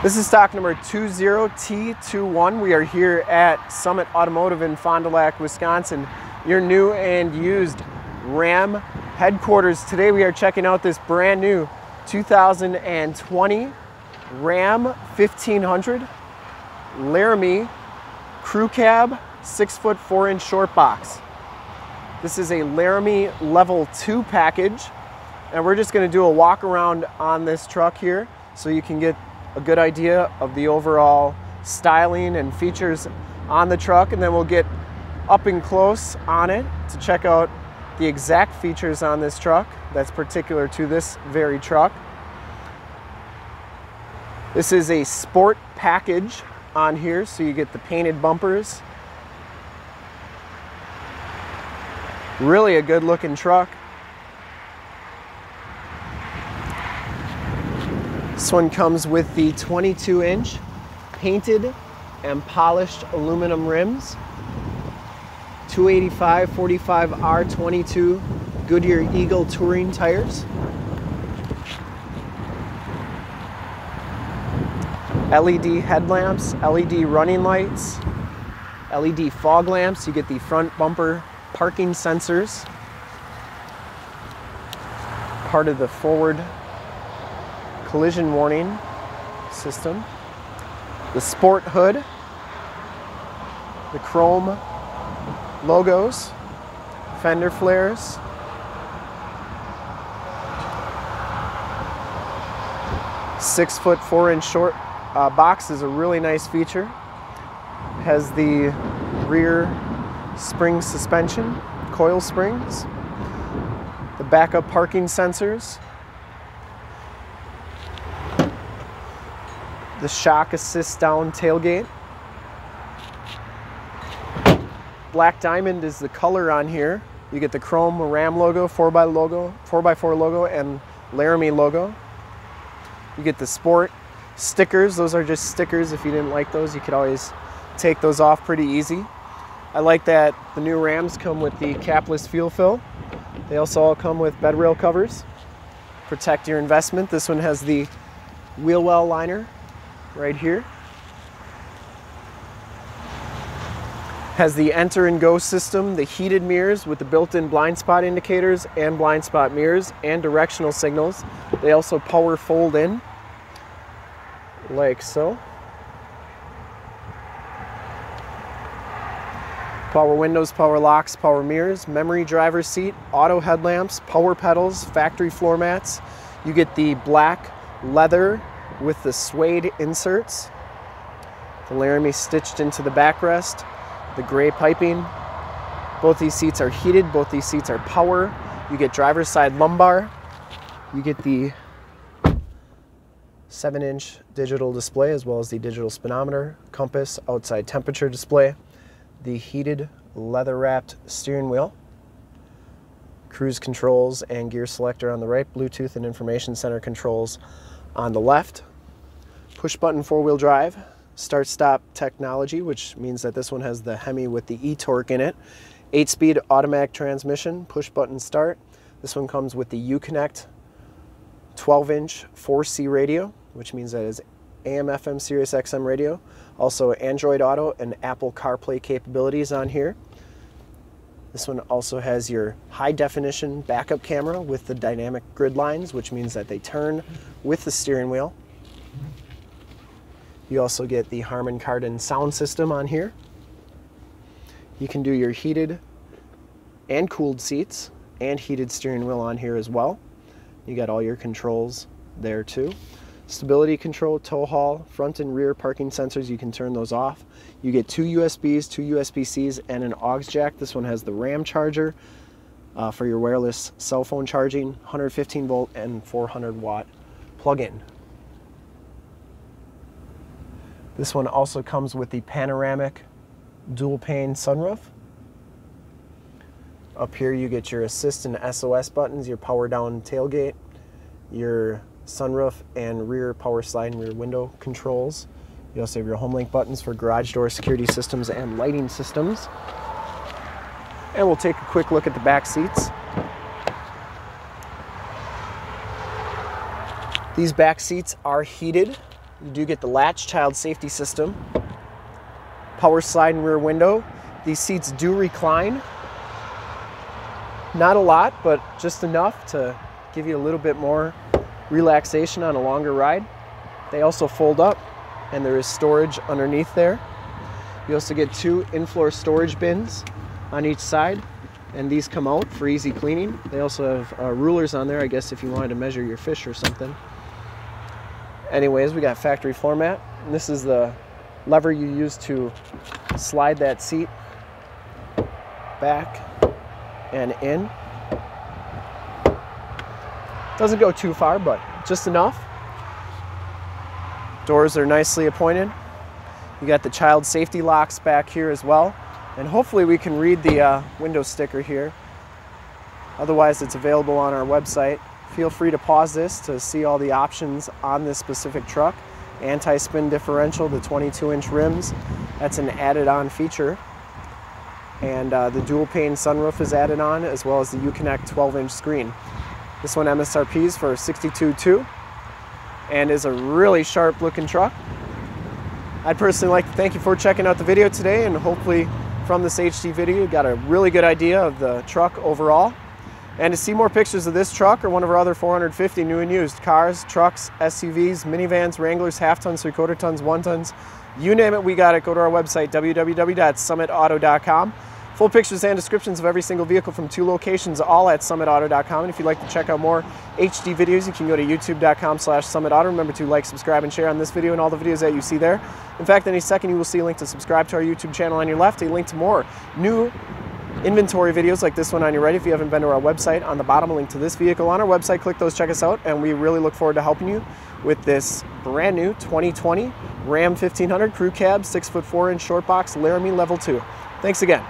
This is stock number 20T21. We are here at Summit Automotive in Fond du Lac, Wisconsin, your new and used Ram headquarters. Today we are checking out this brand new 2020 Ram 1500 Laramie Crew Cab 6 foot 4 inch short box. This is a Laramie level 2 package and we're just going to do a walk around on this truck here so you can get a good idea of the overall styling and features on the truck and then we'll get up and close on it to check out the exact features on this truck that's particular to this very truck. This is a sport package on here so you get the painted bumpers. Really a good looking truck. This one comes with the 22 inch painted and polished aluminum rims. 285 45 R22 Goodyear Eagle touring tires. LED headlamps, LED running lights, LED fog lamps. You get the front bumper parking sensors. Part of the forward collision warning system, the sport hood, the chrome logos, fender flares, six foot four inch short uh, box is a really nice feature. Has the rear spring suspension, coil springs, the backup parking sensors, the shock assist down tailgate. Black diamond is the color on here. You get the chrome Ram logo, 4x logo, 4x4 logo, and Laramie logo. You get the sport stickers. Those are just stickers. If you didn't like those, you could always take those off pretty easy. I like that the new Rams come with the capless fuel fill. They also all come with bed rail covers. Protect your investment. This one has the wheel well liner right here. Has the enter and go system, the heated mirrors with the built-in blind spot indicators and blind spot mirrors and directional signals. They also power fold in like so. Power windows, power locks, power mirrors, memory driver seat, auto headlamps, power pedals, factory floor mats. You get the black leather with the suede inserts. The Laramie stitched into the backrest, the gray piping. Both these seats are heated, both these seats are power. You get driver's side lumbar. You get the 7 inch digital display as well as the digital speedometer, compass, outside temperature display, the heated leather wrapped steering wheel, cruise controls and gear selector on the right, Bluetooth and information center controls on the left, push button four wheel drive, start stop technology, which means that this one has the Hemi with the e-torque in it, 8 speed automatic transmission, push button start. This one comes with the Uconnect 12 inch 4C radio, which means that it's AM, FM, Sirius XM radio. Also Android Auto and Apple CarPlay capabilities on here. This one also has your high definition backup camera with the dynamic grid lines, which means that they turn with the steering wheel. You also get the Harman Kardon sound system on here. You can do your heated and cooled seats and heated steering wheel on here as well. You got all your controls there too. Stability control, tow haul, front and rear parking sensors, you can turn those off. You get two USBs, two USB-Cs, and an aux jack. This one has the RAM charger uh, for your wireless cell phone charging, 115 volt and 400 watt plug-in. This one also comes with the panoramic dual pane sunroof. Up here you get your assist and SOS buttons, your power down tailgate, your sunroof and rear power slide and rear window controls. You also have your HomeLink buttons for garage door security systems and lighting systems. And we'll take a quick look at the back seats. These back seats are heated You do get the latch child safety system, power slide and rear window. These seats do recline. Not a lot, but just enough to give you a little bit more relaxation on a longer ride. They also fold up and there is storage underneath there. You also get two in-floor storage bins on each side and these come out for easy cleaning. They also have uh, rulers on there, I guess if you wanted to measure your fish or something. Anyways, we got factory floor mat. This is the lever you use to slide that seat back and in. Doesn't go too far, but just enough. Doors are nicely appointed. You got the child safety locks back here as well. And hopefully we can read the uh, window sticker here. Otherwise, it's available on our website. Feel free to pause this to see all the options on this specific truck. Anti-spin differential, the 22-inch rims, that's an added-on feature. And uh, the dual pane sunroof is added on, as well as the Uconnect 12-inch screen. This one MSRPs for 62.2 and is a really sharp looking truck. I'd personally like to thank you for checking out the video today and hopefully from this HD video you got a really good idea of the truck overall. And to see more pictures of this truck or one of our other 450 new and used cars, trucks, SUVs, minivans, Wranglers, half tons, three quarter tons, one tons, you name it, we got it. Go to our website, www.summitauto.com. Full pictures and descriptions of every single vehicle from two locations, all at summitauto.com. And if you'd like to check out more HD videos, you can go to youtube.com slash summitauto. Remember to like, subscribe, and share on this video and all the videos that you see there. In fact, any second you will see a link to subscribe to our YouTube channel on your left, a link to more new inventory videos like this one on your right if you haven't been to our website on the bottom a link to this vehicle. On our website click those check us out and we really look forward to helping you with this brand new 2020 ram 1500 crew cab 6 foot 4 inch short box laramie level 2 thanks again